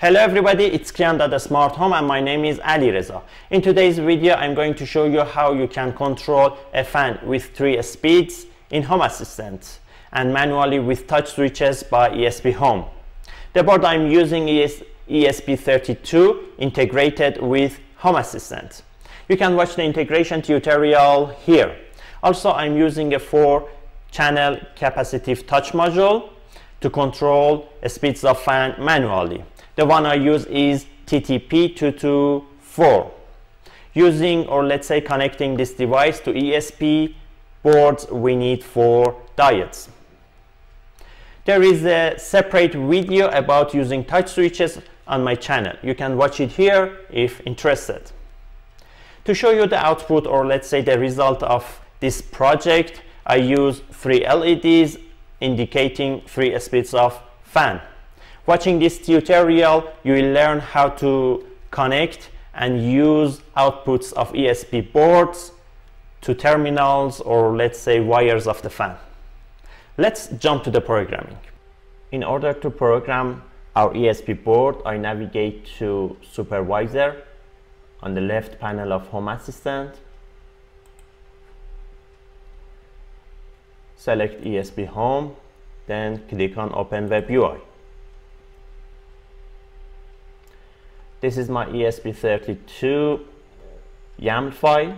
Hello everybody, it's Kian Smart Home and my name is Ali Reza. In today's video, I'm going to show you how you can control a fan with three speeds in Home Assistant and manually with touch switches by ESP Home. The board I'm using is ESP32 integrated with Home Assistant. You can watch the integration tutorial here. Also, I'm using a four channel capacitive touch module to control speeds of fan manually. The one I use is TTP224. Using or let's say connecting this device to ESP boards we need for diodes. There is a separate video about using touch switches on my channel. You can watch it here if interested. To show you the output or let's say the result of this project, I use three LEDs indicating three speeds of fan. Watching this tutorial, you will learn how to connect and use outputs of ESP boards to terminals or let's say wires of the fan. Let's jump to the programming. In order to program our ESP board, I navigate to Supervisor on the left panel of Home Assistant. Select ESP Home, then click on Open Web UI. This is my ESP32 YAML file.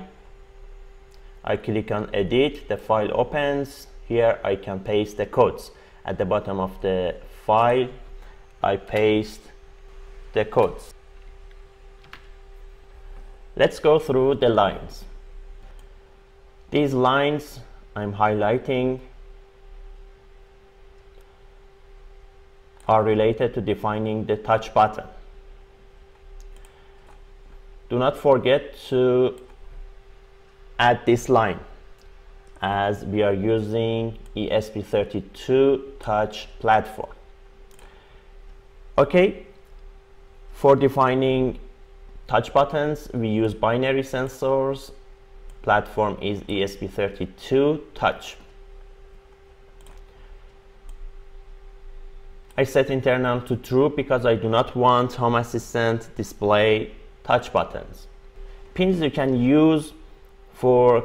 I click on edit, the file opens. Here I can paste the codes. At the bottom of the file, I paste the codes. Let's go through the lines. These lines I'm highlighting are related to defining the touch button. Do not forget to add this line as we are using ESP32 touch platform. Okay, for defining touch buttons, we use binary sensors. Platform is ESP32 touch. I set internal to true because I do not want Home Assistant display touch buttons. Pins you can use for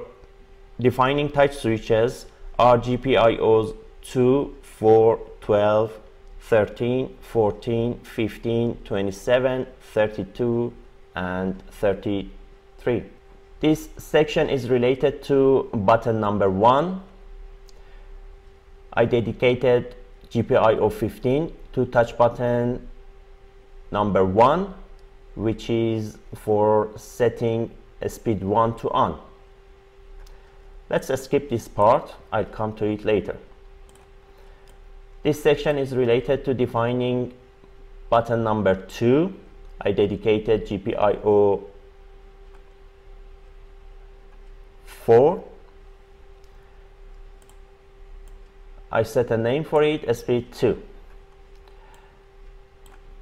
defining touch switches are GPIOs 2, 4, 12, 13, 14, 15, 27, 32, and 33. This section is related to button number 1. I dedicated GPIO 15 to touch button number 1 which is for setting a speed 1 to on. Let's skip this part, I'll come to it later. This section is related to defining button number 2. I dedicated GPIO 4. I set a name for it, as speed 2.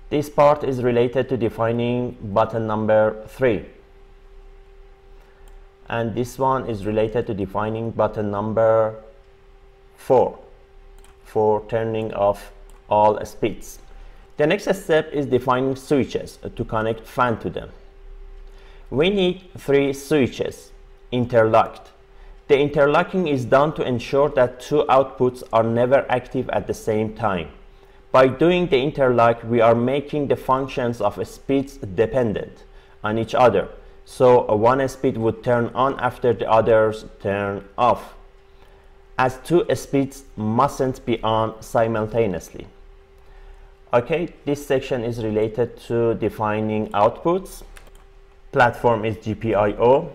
This part is related to defining button number 3 and this one is related to defining button number 4 for turning off all speeds. The next step is defining switches to connect fan to them. We need three switches interlocked. The interlocking is done to ensure that two outputs are never active at the same time. By doing the interlock, we are making the functions of speeds dependent on each other. So one speed would turn on after the others turn off. As two speeds mustn't be on simultaneously. Okay, this section is related to defining outputs. Platform is GPIO.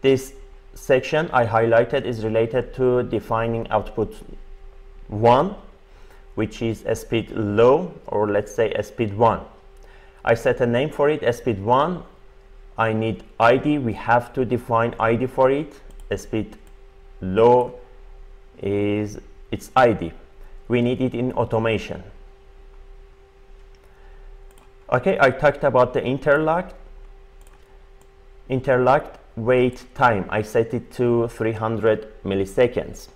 This section I highlighted is related to defining output 1 which is a speed low or let's say a speed 1 I set a name for it a speed 1 I need ID we have to define ID for it. A speed low is its ID we need it in automation. Okay I talked about the interlock. Interlocked wait time. I set it to 300 milliseconds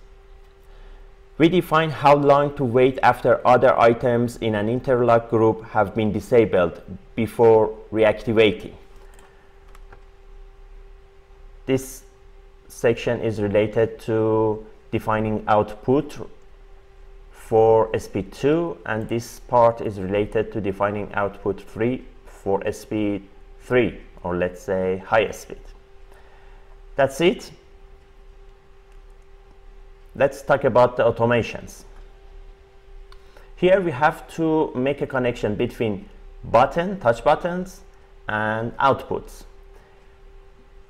We define how long to wait after other items in an interlock group have been disabled before reactivating. This section is related to defining output for SP2 and this part is related to defining output 3 for SP3 or let's say high speed. That's it. Let's talk about the automations. Here we have to make a connection between button, touch buttons and outputs.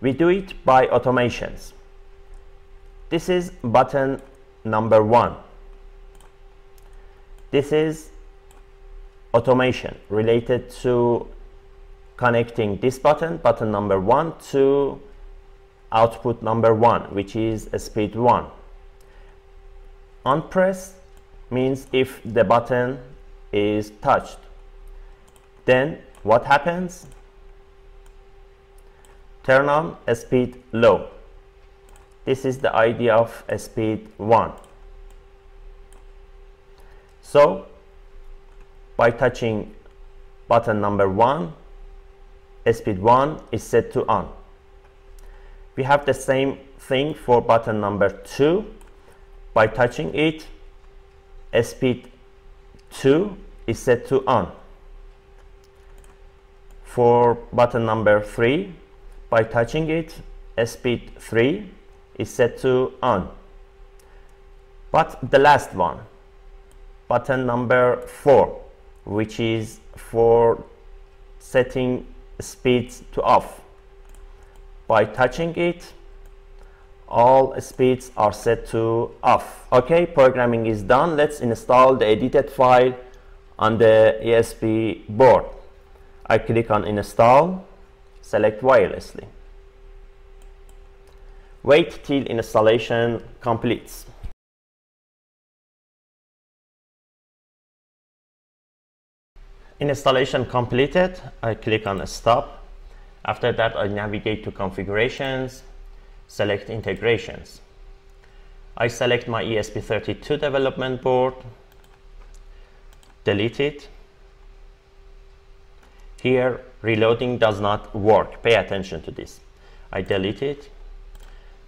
We do it by automations. This is button number one. This is automation related to connecting this button, button number one, to output number one, which is speed one. On press means if the button is touched. Then what happens? Turn on a speed low. This is the idea of a speed 1. So by touching button number 1, speed 1 is set to on. We have the same thing for button number 2. By touching it, speed 2 is set to on. For button number 3, by touching it, speed 3 is set to on. But the last one, button number 4, which is for setting speeds to off. By touching it, all speeds are set to off. Okay, programming is done. Let's install the edited file on the ESP board. I click on install, select wirelessly. Wait till installation completes. Installation completed, I click on stop. After that, I navigate to configurations, select integrations. I select my ESP32 development board, delete it. Here, reloading does not work. Pay attention to this. I delete it,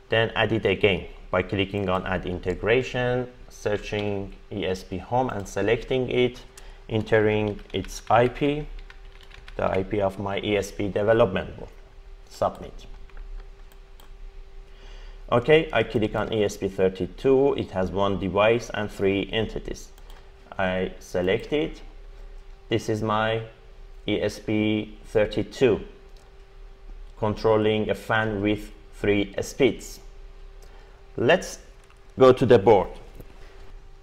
then add it again by clicking on add integration, searching ESP home and selecting it entering its IP, the IP of my ESP development board. Submit. Okay, I click on ESP32. It has one device and three entities. I select it. This is my ESP32 controlling a fan with three speeds. Let's go to the board.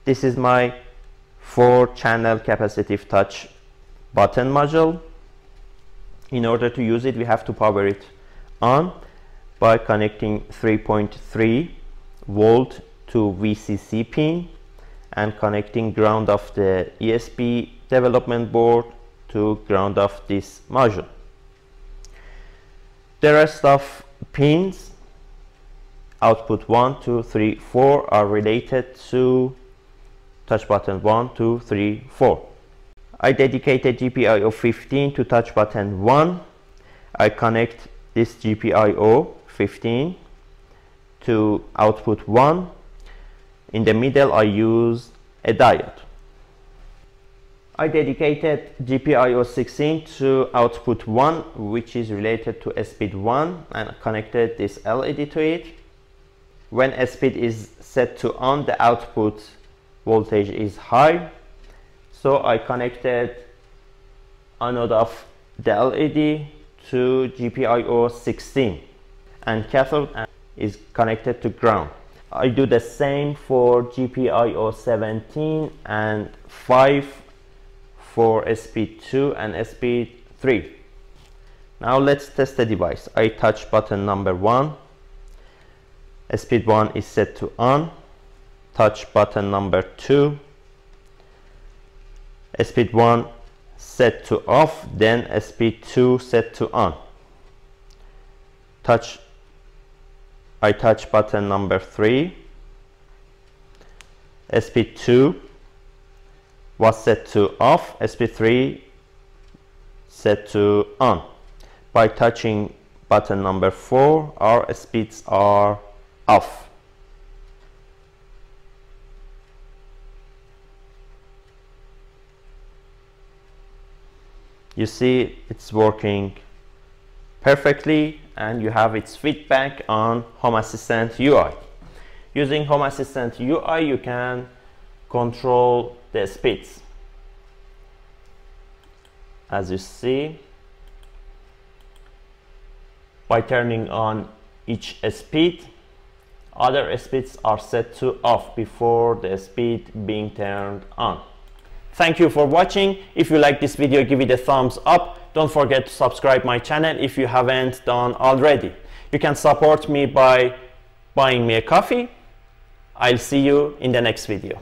This is my four channel capacitive touch button module. In order to use it, we have to power it on by connecting 3.3 volt to VCC pin and connecting ground of the ESP development board to ground of this module. The rest of pins output 1, 2, 3, 4 are related to touch button 1, 2, 3, 4. I dedicated GPIO 15 to touch button 1. I connect this GPIO 15 to output 1. In the middle I use a diode. I dedicated GPIO 16 to output 1 which is related to speed 1 and connected this LED to it. When speed is set to on the output voltage is high so I connected anode of the LED to GPIO 16 and cathode is connected to ground. I do the same for GPIO 17 and 5 for SP2 and SP3. Now let's test the device. I touch button number 1. Speed 1 is set to on touch button number 2 speed 1 set to off then speed 2 set to on touch I touch button number 3 SP2 was set to off, SP3 set to on. By touching button number 4, our speeds are off. You see it's working perfectly and you have its feedback on Home Assistant UI. Using Home Assistant UI, you can control the speeds. As you see, by turning on each speed, other speeds are set to off before the speed being turned on. Thank you for watching. If you like this video, give it a thumbs up. Don't forget to subscribe my channel if you haven't done already. You can support me by buying me a coffee I'll see you in the next video.